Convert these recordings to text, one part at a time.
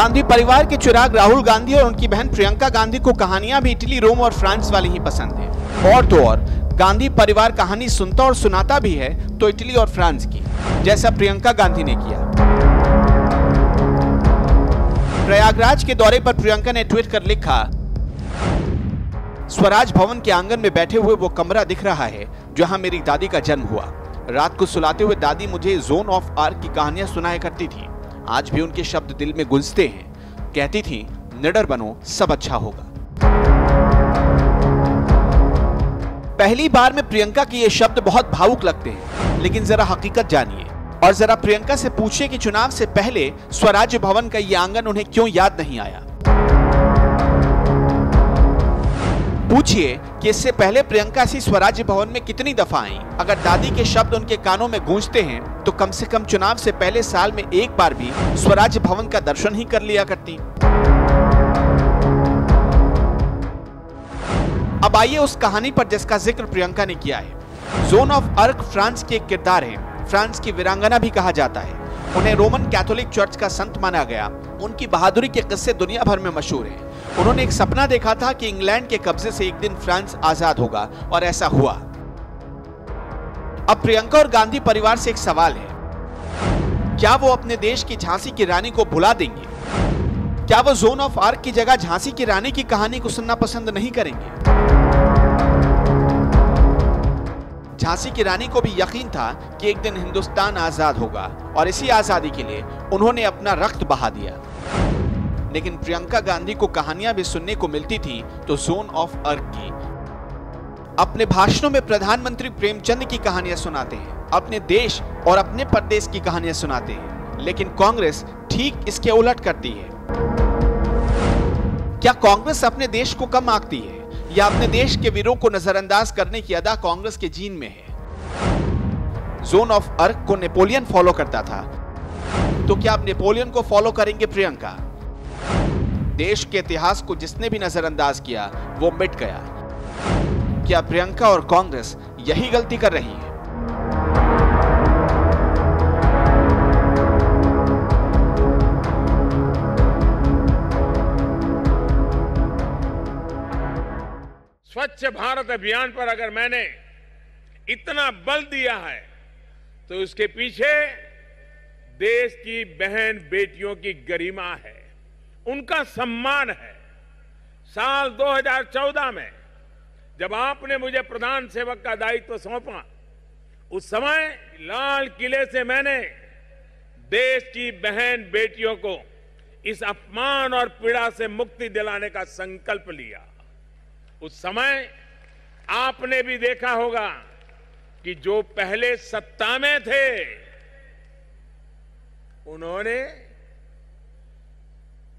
गांधी परिवार के चिराग राहुल गांधी और उनकी बहन प्रियंका गांधी को कहानियाँ भी इटली, रोम और फ्रांस वाली ही पसंद है। और तो और, गांधी परिवार कहानी सुनता और सुनाता भी है तो इटली और फ्रांस की, जैसा प्रियंका गांधी ने किया। प्रयागराज के दौरे पर प्रियंका ने ट्वीट कर लिखा, स्वराज भवन के आँगन में बैठे हुए वो कमरा दिख रहा है, जहाँ मेरी दादी का जन्म हुआ। रात को सुलाते हुए दादी मुझे जोन ऑफ़ आर्क की कहानियाँ सुनाया करती थी। आज भी उनके शब्द दिल में गुंजते हैं। कहती थी, निडर बनो, सब अच्छा होगा। पहली बार में प्रियंका के ये शब्द बहुत भावुक लगते हैं, लेकिन जरा हकीकत जानिए। और जरा प्रियंका से पूछिए कि चुनाव से पहले स्वराज्य भवन का ये आँगन उन्हें क्यों याद नहीं आया? पूछिए कि इससे पहले प्रियंका सी स्वराज्य भवन में कितनी दफ़ा आई? अगर दादी के शब्द उनके कानों में गूंजते हैं तो कम से कम चुनाव से पहले साल में एक बार भी स्वराज्य भवन का दर्शन ही कर लिया करती। अब आइए उस कहानी पर जिसका ज़िक्र प्रियंका ने किया है। जोन ऑफ़ अर्क फ्रांस के किरदार है। फ्रांस की वीरांगना भी कहा जाता है। उन्हें रोमन कैथोलिक चर्च का संत माना गया। उनकी बहादुरी के किस्से दुनिया भर में मशहूर हैं। उन्होंने एक सपना देखा था कि इंग्लैंड के कब्जे से एक दिन फ्रांस आज़ाद होगा, और ऐसा हुआ। अब प्रियंका और गांधी परिवार से एक सवाल है। क्या वो अपने देश की झांसी की रानी को भुला देंगे? क्या वो जोन ऑफ़ आर्क की जगह झांसी की रानी की कहानी को सुनना पसंद नहीं करेंगे? झांसी की रानी को भी यकीन था कि एक दिन हिंदुस्तान आज़ाद होगा और इसी आज़ादी के लिए उन्होंने अपना रक्त बहा दिया। लेकिन प्रियंका गांधी को कहानियाँ भी सुनने को मिलती थी तो जोन ऑफ़ अर्क की अपने भाषणों में प्रधानमंत्री प्रेमचंद की कहानियाँ सुनाते हैं, अपने देश और अपने प्रदेश की कहानियाँ सुनाते हैं, लेकिन कांग्रेस ठीक इसके उलट करती है। क्या कांग्रेस अपने देश को कम आंकती है, या अपने देश के वीरों को नजरअंदाज करने की अदा कांग्रेस के जीन में है? जोन ऑफ़ अर्क को नेपोलियन फॉलो करता था। तो क्या आप नेपोलियन को फॉलो करेंगे, प्रियंका? देश के इतिहास को जिसने भी नजरअंदाज किया, वो मिट गया। क्या प्रियंका और कांग्रेस यही गलती कर रही है। स्वच्छ भारत अभियान पर अगर मैंने इतना बल दिया है तो उसके पीछे देश की बहन बेटियों की गरिमा है, उनका सम्मान है। साल 2014 में जब आपने मुझे प्रधान सेवक का दायित्व सौंपा, उस समय लाल किले से मैंने देश की बहन बेटियों को इस अपमान और पीड़ा से मुक्ति दिलाने का संकल्प लिया। उस समय आपने भी देखा होगा कि जो पहले सत्ता में थे, उन्होंने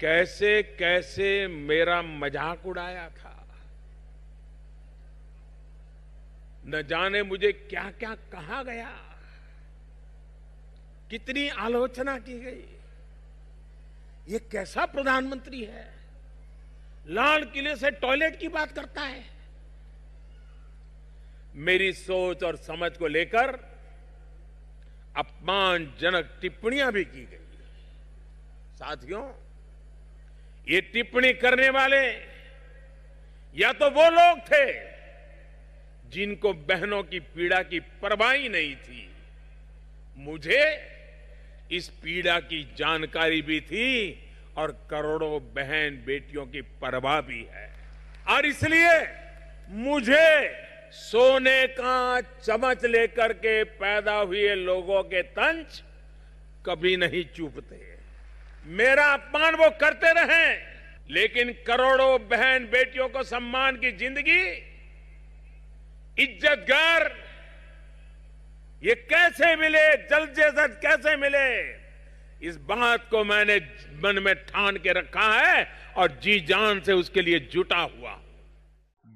कैसे कैसे मेरा मज़ाक उड़ाया था। न जाने मुझे क्या क्या कहा गया। कितनी आलोचना की गई। ये कैसा प्रधानमंत्री है। लाल किले से टॉयलेट की बात करता है। मेरी सोच और समझ को लेकर अपमानजनक टिप्पणियाँ भी की गई। साथियों, ये टिप्पणी करने वाले या तो वो लोग थे जिनको बहनों की पीड़ा की परवाह नहीं थी। मुझे इस पीड़ा की जानकारी भी थी और करोड़ों बहन बेटियों की परवाह भी है। और इसलिए मुझे सोने का चमच लेकर के पैदा हुए लोगों के तंज कभी नहीं चूपते। मेरा अपमान वो करते रहे, लेकिन करोड़ों बहन बेटियों को सम्मान की ज़िंदगी इज्जतगार ये कैसे मिले? जल्द से जल्द कैसे मिले? इस बात को मैंने मन में ठान के रखा है और जी जान से उसके लिए जुटा हुआ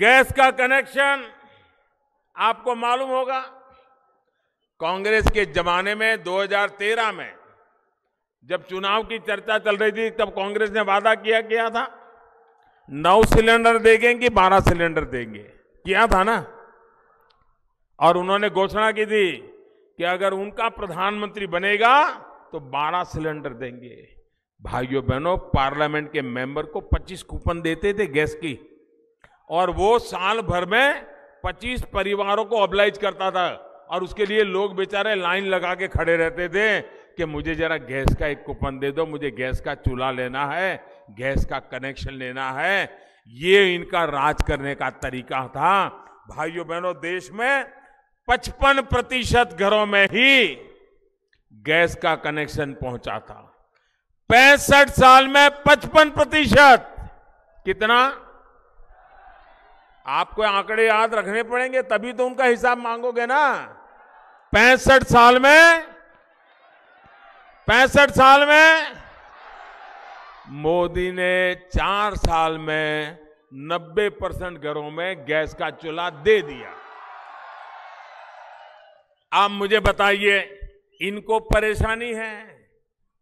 गैस का कनेक्शन आपको मालूम होगा, कांग्रेस के जमाने में 2013 में, जब चुनाव की चर्चा चल रही थी, तब कांग्रेस ने वादा किया किया था। नौ सिलेंडर देंगे कि बारह सिलेंडर देंगे। किया था ना? और उन्होंने घोषणा की थी कि अगर उनका प्रधानमंत्री बनेगा तो 12 सिलेंडर देंगे। भाइयों बहनों, पार्लियामेंट के मेंबर को 25 कूपन देते थे गैस की। और वो साल भर में 25 परिवारों को अब्लाइज करता था। और उसके लिए लोग बेचारे लाइन लगा के खड़े रहते थे कि मुझे जरा गैस का एक कूपन दे दो, मुझे गैस का चूल्हा लेना है, गैस का कनेक्शन लेना है। ये इनका राज करने का तरीका था। भाइयों बहनों, देश में 55 प्रतिशत घरों में ही गैस का कनेक्शन पहुँचा था। पैंसठ साल में 55 प्रतिशत। कितना? आपको आंकड़े याद रखने पड़ेंगे, तभी तो उनका हिसाब मांगोगे ना। पैंसठ साल में, पैंसठ साल में, मोदी ने चार साल में 90 परसेंट घरों में गैस का चूल्हा दे दिया। आप मुझे बताइए, इनको परेशानी है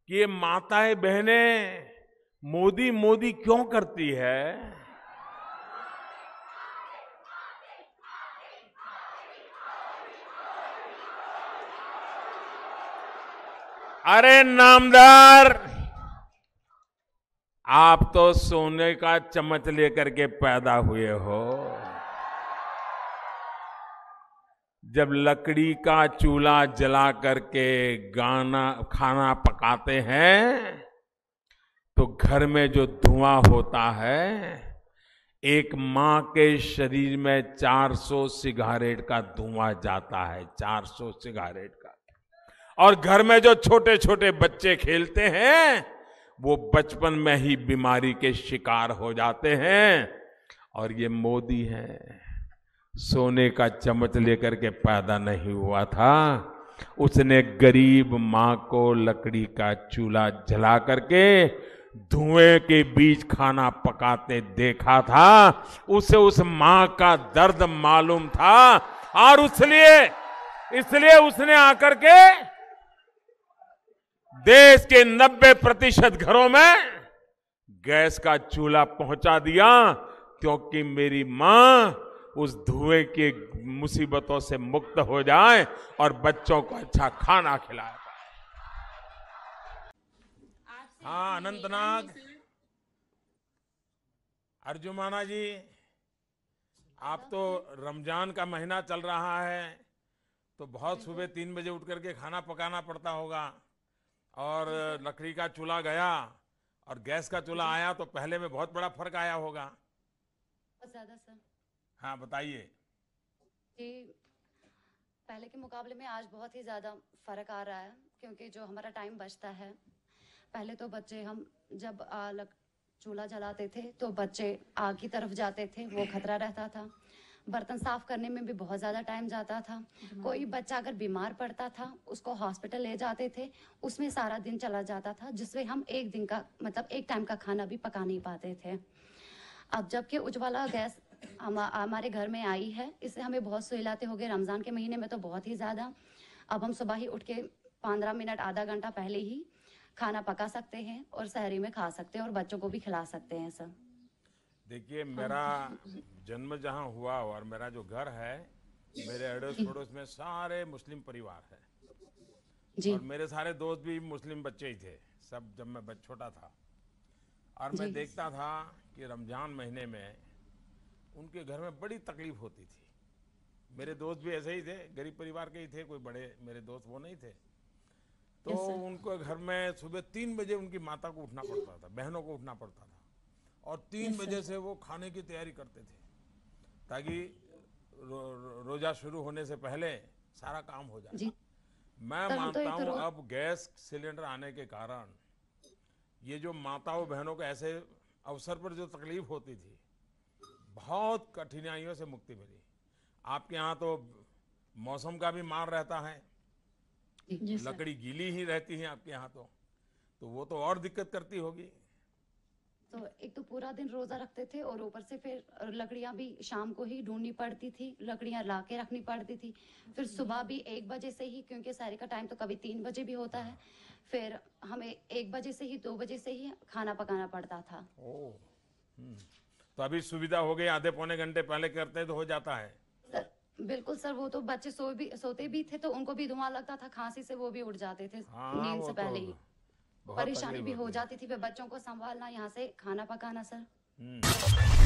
कि ये माताएँ बहनें मोदी मोदी क्यों करती है? अरे नामदार, आप तो सोने का चम्मच लेकर के पैदा हुए हो। जब लकड़ी का चूल्हा जला करके गाना, खाना पकाते हैं तो घर में जो धुआँ होता है, एक माँ के शरीर में 400 सिगारेट का धुआँ जाता है 400 सिगारेट का। और घर में जो छोटे छोटे बच्चे खेलते हैं, वो बचपन में ही बीमारी के शिकार हो जाते हैं, और ये मोदी है। सोने का चम्मच लेकर के पैदा नहीं हुआ था। उसने गरीब माँ को लकड़ी का चूल्हा जला करके धुएँ के बीच खाना पकाते देखा था। उसे उस माँ का दर्द मालूम था और उसलिए इसलिए उसने आकर के देश के 90 प्रतिशत घरों में गैस का चूल्हा पहुँचा दिया, क्योंकि मेरी माँ उस धुएँ की मुसीबतों से मुक्त हो जाए और बच्चों को अच्छा खाना खिलाए। हाँ अनंतनाग। अर्जुमाना जी, आप तो रमज़ान का महीना चल रहा है तो बहुत सुबह तीन बजे उठ करके खाना पकाना पड़ता होगा और लकड़ी का चूल्हा गया और गैस का चूल्हा आया तो पहले में बहुत बड़ा फ़र्क आया होगा। ज़्यादा सर। हाँ बताइए। जी पहले के मुकाबले में आज बहुत ही ज़्यादा फ़र्क आ रहा है क्योंकि जो हमारा टाइम बचता है पहले तो बच्चे हम जब आ, लग चूल्हा जलाते थे तो बच्चे आग की तरफ़ जाते थे वो खतरा रहता था। बर्तन साफ़ करने में भी बहुत ज़्यादा टाइम जाता था। कोई बच्चा अगर बीमार पड़ता था उसको हॉस्पिटल ले जाते थे उसमें सारा दिन चला जाता था जिसमें हम एक दिन का मतलब एक टाइम का खाना भी पका नहीं पाते थे। अब जबकि उज्ज्वला गैस हमारे घर में आई है। इससे हमें बहुत सहूलियातें हो गई रमज़ान के महीने में तो बहुत ही ज़्यादा। अब हम सुबह ही उठ के पंद्रह मिनट आधा घंटा पहले ही खाना पका सकते हैं और शहरी में खा सकते हैं और बच्चों को भी खिला सकते हैं सर। देखिए मेरा जन्म जहाँ हुआ और मेरा जो घर है मेरे अड़ोस पड़ोस में सारे मुस्लिम परिवार है। जी। और मेरे सारे दोस्त भी मुस्लिम बच्चे ही थे सब जब मैं छोटा था। और मैं देखता था कि रमज़ान महीने में उनके घर में बड़ी तकलीफ़ होती थी। मेरे दोस्त भी ऐसे ही थे गरीब परिवार के ही थे कोई बड़े मेरे दोस्त वो नहीं थे। तो. उनको घर में सुबह तीन बजे उनकी माता को उठना पड़ता था बहनों को उठना पड़ता था। और तीन बजे से वो खाने की तैयारी करते थे ताकि रो, रो, रोजा शुरू होने से पहले सारा काम हो जाए। मैं तो मानता हूँ अब गैस सिलेंडर आने के कारण ये जो माताओं बहनों को ऐसे अवसर पर जो तकलीफ़ होती थी बहुत कठिनाइयों से मुक्ति मिली। आपके यहाँ तो मौसम का भी मार रहता है। लकड़ी गीली ही रहती है आपके यहाँ तो। तो वो तो और दिक्कत करती होगी। तो एक तो पूरा दिन रोजा रखते थे और ऊपर से फिर लकड़ियाँ भी शाम को ही ढूंढनी पड़ती थी लकड़ियाँ ला के रखनी पड़ती थी। फिर सुबह भी एक बजे से ही क्योंकि सारे का टाइम तो कभी तीन बजे भी होता है फिर हमें एक बजे से ही दो बजे से ही खाना पकाना पड़ता था। ओ। तो अभी सुविधा हो गई आधे पौने घंटे पहले करते हैं तो हो जाता है। सर बिल्कुल सर वो तो बच्चे सो भी सोते भी थे तो उनको भी धुआँ लगता था खांसी से वो भी उठ जाते थे हाँ नींद से तो पहले ही परेशानी भी हो। जाती थी फिर बच्चों को संभालना यहाँ से खाना पकाना सर। हम्म।